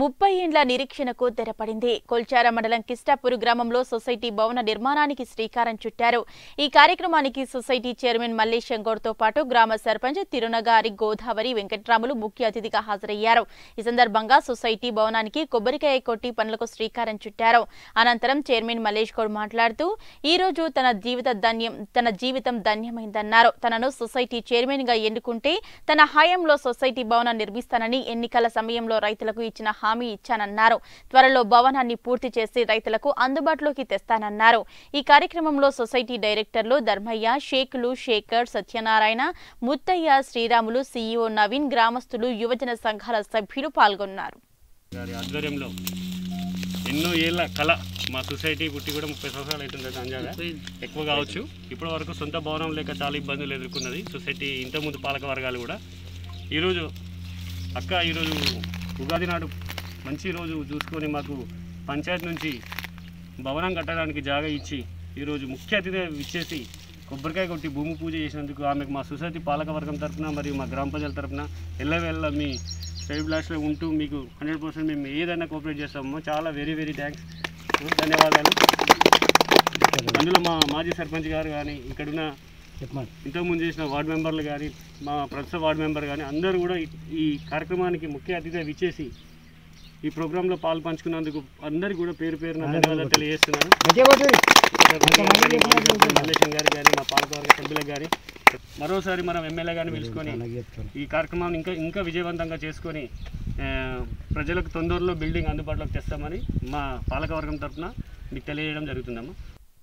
ముప్పై ఏండ్ల నిరీక్షణకు తెరపడింది. కొల్చార మండలం కిస్టాపూర్ గ్రామంలో సొసైటీ భవన నిర్మాణానికి శ్రీకారం చుట్టారు. ఈ కార్యక్రమానికి సొసైటీ చైర్మన్ మల్లేశం గౌడ్తో పాటు గ్రామ సర్పంచ్ తిరునగారి గోదావరి వెంకట్రాములు ముఖ్య అతిథిగా హాజరయ్యారు. ఈ సందర్భంగా సొసైటీ భవనానికి కొబ్బరికాయ కొట్టి పనులకు శ్రీకారం చుట్టారు. అనంతరం చైర్మన్ మల్లేష్ గౌడ్ మాట్లాడుతూ ఈ రోజు తన జీవిత ధన్యం తన జీవితం ధన్యమైందన్నారు. తనను సొసైటీ చైర్మన్గా ఎన్నుకుంటే తన హయాంలో సొసైటీ భవనం నిర్మిస్తానని ఎన్నికల సమయంలో రైతులకు ఇచ్చిన హామీ ఇచ్చానన్నారు. త్వరలో భవనాన్ని పూర్తి చేసి రైతులకు అందుబాటులోకి తెస్తానన్నారు. ఈ కార్యక్రమంలో సొసైటీ డైరెక్టర్లు ధర్మయ్య షేకులు శేఖర్ సత్యనారాయణ ముత్తయ్య శ్రీరాములు సీఈఓ నవీన్ గ్రామస్తులు యువజన సంఘాల సభ్యులు పాల్గొన్నారు. ఆధ్వర్యంలో ఎన్నో ఏళ్ళ కళ మా సొసైటీ పుట్టి కూడా ముప్పై సంవత్సరాలు అవుతుంది అంజాగా ఎక్కువ కావచ్చు. ఇప్పటి వరకు సొంత భవనం లేక చాలా ఇబ్బందులు ఎదుర్కొన్నది సొసైటీ ఇంతకుముందు పాలక వర్గాలు కూడా. ఈరోజు అక్క ఈరోజు ఉగాది నాడు మంచి రోజు చూసుకొని మాకు పంచాయతీ నుంచి భవనం కట్టడానికి జాగా ఇచ్చి ఈరోజు ముఖ్య అతిథి ఇచ్చేసి కొబ్బరికాయ కొట్టి భూమి పూజ చేసినందుకు ఆమెకు మా సొసైటీ పాలక వర్గం తరఫున మరియు మా గ్రామ ప్రజల తరఫున ఎల్లవేళ్ళ మీ స్టైల్ బ్లాస్ట్లో ఉంటూ మీకు హండ్రెడ్ పర్సెంట్ మేము ఏదైనా కోఆపరేట్ చేస్తామో చాలా వెరీ వెరీ థ్యాంక్స్. ధన్యవాదాలు. అందులో మా మాజీ సర్పంచ్ గారు కానీ ఇక్కడున్న ఇంతకుముందు చేసిన వార్డు మెంబర్లు కానీ మా ప్రస్తుత వార్డు మెంబర్ కానీ అందరూ కూడా ఈ- ఈ కార్యక్రమానికి ముఖ్య అతిథిగా విచ్చేసి ఈ ప్రోగ్రాంలో పాలు పంచుకున్నందుకు అందరికీ కూడా పేరు పేరున ధన్యవాదాలు తెలియజేస్తున్నాను. మల్లేశం గారు కానీ మా పాలకవర్గ సభ్యులకు కానీ మరోసారి మనం ఎమ్మెల్యే గారిని పిలుచుకొని ఈ కార్యక్రమాన్ని ఇంకా ఇంకా విజయవంతంగా చేసుకొని ప్రజలకు తొందరలో బిల్డింగ్ అందుబాటులోకి తెస్తామని మా పాలకవర్గం తరఫున మీకు తెలియజేయడం జరుగుతుందమ్మా.